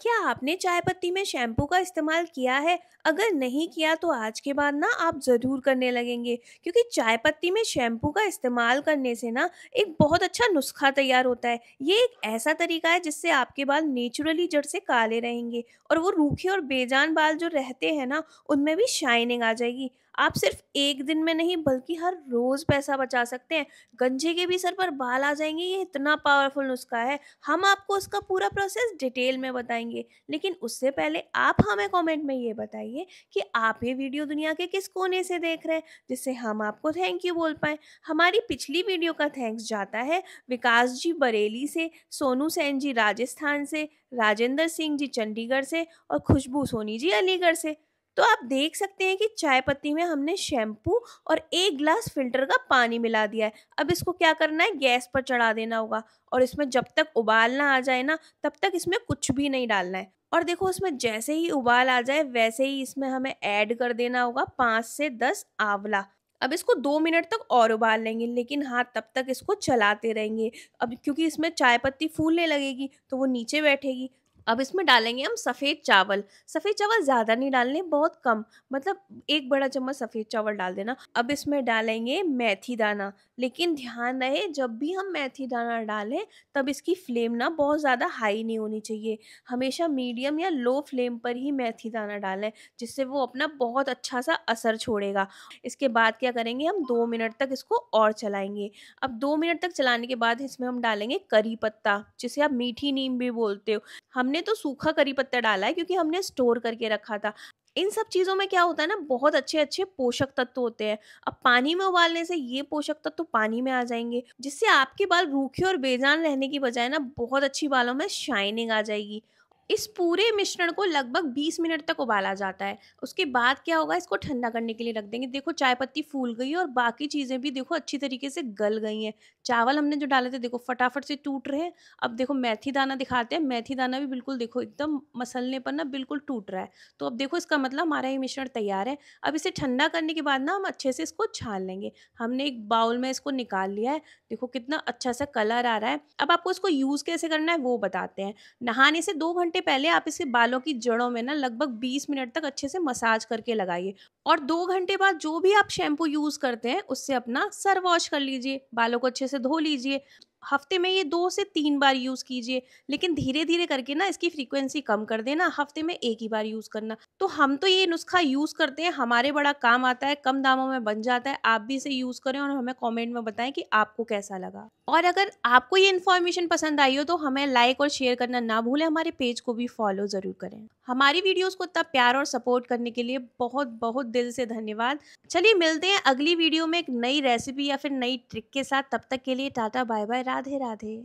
क्या आपने चाय पत्ती में शैम्पू का इस्तेमाल किया है? अगर नहीं किया तो आज के बाद ना आप ज़रूर करने लगेंगे, क्योंकि चाय पत्ती में शैम्पू का इस्तेमाल करने से ना एक बहुत अच्छा नुस्खा तैयार होता है। ये एक ऐसा तरीका है, जिससे आपके बाल नेचुरली जड़ से काले रहेंगे और वो रूखे और बेजान बाल जो रहते हैं ना, उनमें भी शाइनिंग आ जाएगी। आप सिर्फ़ एक दिन में नहीं, बल्कि हर रोज़ पैसा बचा सकते हैं। गंजे के भी सर पर बाल आ जाएँगे, ये इतना पावरफुल नुस्खा है। हम आपको उसका पूरा प्रोसेस डिटेल में बताएँगे। लेकिन उससे पहले आप हमें कमेंट में ये बताइए कि आप ये वीडियो दुनिया के किस कोने से देख रहे हैं जिससे हम आपको थैंक यू बोल पाएँ। हमारी पिछली वीडियो का थैंक्स जाता है विकास जी बरेली से, सोनू सेन जी राजस्थान से, राजेंद्र सिंह जी चंडीगढ़ से और खुशबू सोनी जी अलीगढ़ से। तो आप देख सकते हैं कि चाय पत्ती में हमने शैम्पू और एक ग्लास फ़िल्टर का पानी मिला दिया है। अब इसको क्या करना है गैस पर चढ़ा देना होगा और इसमें जब तक उबाल ना आ जाए ना, तब तक इसमें कुछ भी नहीं डालना है। और देखो, इसमें जैसे ही उबाल आ जाए, वैसे ही इसमें हमें ऐड कर देना होगा पाँच से 10 आंवला। अब इसको दो मिनट तक और उबाल लेंगे, लेकिन हाँ तब तक इसको चलाते रहेंगे। अब क्योंकि इसमें चाय पत्ती फूलने लगेगी तो वो नीचे बैठेगी। अब इसमें डालेंगे हम सफ़ेद चावल। सफ़ेद चावल ज़्यादा नहीं डालने, बहुत कम मतलब एक बड़ा चम्मच सफ़ेद चावल डाल देना। अब इसमें डालेंगे मेथी दाना, लेकिन ध्यान रहे, जब भी हम मेथी दाना डालें, तब इसकी फ्लेम ना बहुत ज़्यादा हाई नहीं होनी चाहिए। हमेशा मीडियम या लो फ्लेम पर ही मेथी दाना डालें, जिससे वो अपना बहुत अच्छा सा असर छोड़ेगा। इसके बाद क्या करेंगे हम, दो मिनट तक इसको और चलाएँगे। अब दो मिनट तक चलाने के बाद इसमें हम डालेंगे करी पत्ता, जिसे आप मीठी नीम भी बोलते हो। हमने हमने तो सूखा करी पत्ता डाला है क्योंकि हमने स्टोर करके रखा था। इन सब चीज़ों में क्या होता है ना, बहुत अच्छे अच्छे पोषक तत्व होते हैं। अब पानी में उबालने से ये पोषक तत्व पानी में आ जाएँगे, जिससे आपके बाल रूखे और बेजान रहने की बजाय ना बहुत अच्छी बालों में शाइनिंग आ जाएगी। इस पूरे मिश्रण को लगभग 20 मिनट तक उबाला जाता है। उसके बाद क्या होगा? इसको ठंडा करने के लिए रख देंगे। देखो, चाय पत्ती फूल गई है और बाकी चीज़ें भी देखो अच्छी तरीके से गल गई हैं। चावल हमने जो डाले थे, देखो, फटाफट से टूट रहे हैं। अब देखो, मेथी दाना दिखाते हैं। मेथी दाना भी बिल्कुल देखो, एकदम मसलने पर ना बिल्कुल टूट रहा है। तो अब देखो, इसका मतलब हमारा ये मिश्रण तैयार है। अब इसे ठंडा करने के बाद ना हम अच्छे से इसको छान लेंगे। हमने एक बाउल में इसको निकाल लिया है। देखो, कितना अच्छा सा कलर आ रहा है। अब आपको इसको यूज़ कैसे करना है वो बताते हैं। नहाने से दो घंटे घंटे पहले आप इसे बालों की जड़ों में ना लगभग 20 मिनट तक अच्छे से मसाज करके लगाइए। और दो घंटे बाद जो भी आप शैम्पू यूज़ करते हैं, उससे अपना सर वॉश कर लीजिए, बालों को अच्छे से धो लीजिए। हफ़्ते में ये दो से तीन बार यूज़ कीजिए, लेकिन धीरे धीरे करके ना इसकी फ्रीक्वेंसी कम कर देना, हफ़्ते में एक ही बार यूज़ करना। तो हम तो ये नुस्खा यूज़ करते हैं, हमारे बड़ा काम आता है, कम दामों में बन जाता है, आप भी इसे यूज़ करें और हमें कमेंट में बताएँ कि आपको कैसा लगा। और अगर आपको ये इन्फॉर्मेशन पसंद आई हो तो हमें लाइक और शेयर करना ना भूलें, हमारे पेज को भी फॉलो ज़रूर करें। हमारी वीडियोस को इतना प्यार और सपोर्ट करने के लिए बहुत बहुत दिल से धन्यवाद। चलिए मिलते हैं अगली वीडियो में एक नई रेसिपी या फिर नई ट्रिक के साथ, तब तक के लिए tata bye bye Radhe Radhe